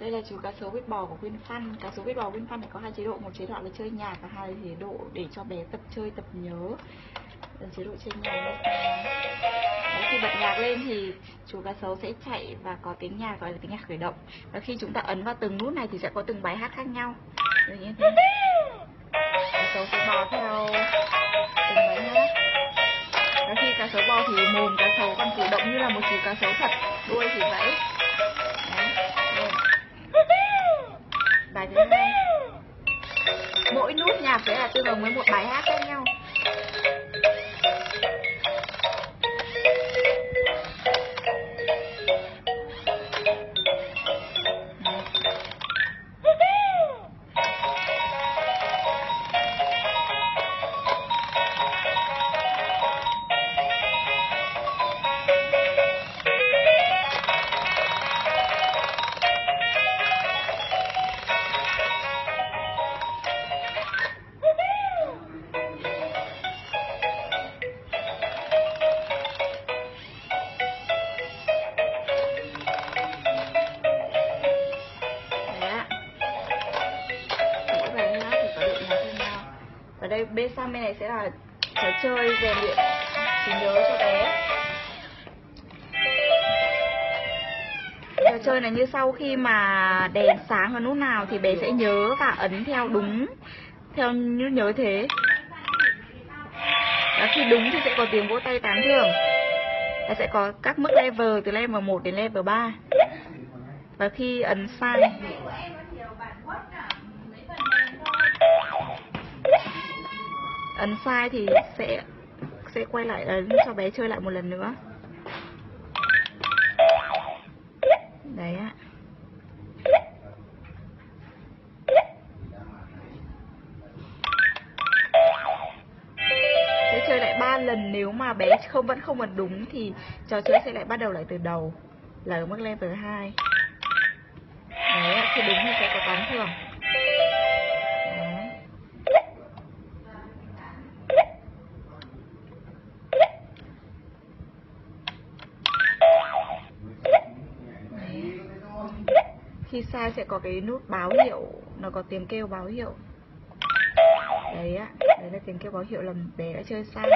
Đây là chú cá sấu vít bò của Quyên Phan. Cá sấu vít bò của Quyên Phan này có hai chế độ Một chế độ là chơi nhạc và hai chế độ để cho bé tập chơi, tập nhớ. Là chế độ chơi nhạc. Đấy, khi bật nhạc lên thì chú cá sấu sẽ chạy và có tiếng nhạc gọi là tiếng nhạc khởi động. Và khi chúng ta ấn vào từng nút này thì sẽ có từng bài hát khác nhau. Như thế. Cá sấu sẽ bò theo từng bài hát. Và khi cá sấu bò thì mồm cá sấu còn cử động như là một chú cá sấu thật. Đuôi thì vẫy Bài thứ hai Mỗi nút nhạc sẽ là tương ứng với một bài hát khác nhau. Bên sang bên này sẽ là trò chơi rèn luyện trí nhớ cho bé. Trò chơi này như sau, khi mà đèn sáng ở nút nào thì bé sẽ nhớ và ấn theo đúng, theo như nhớ thế. Và khi đúng thì sẽ có tiếng vỗ tay tán thưởng. Và sẽ có các mức level từ level 1 đến level 3 và khi ấn sai ấn sai thì sẽ sẽ quay lại ấn cho bé chơi lại một lần nữa. Đấy ạ. Sẽ chơi lại ba lần, nếu mà bé không, vẫn không ấn đúng thì trò chơi sẽ lại bắt đầu lại từ đầu, là ở mức level 2 đấy ạ khi đúng thì sẽ có tán thưởng. Khi sai sẽ có cái nút báo hiệu nó có tiếng kêu báo hiệu. Đấy á, đấy là tiếng kêu báo hiệu là bé đã chơi sai.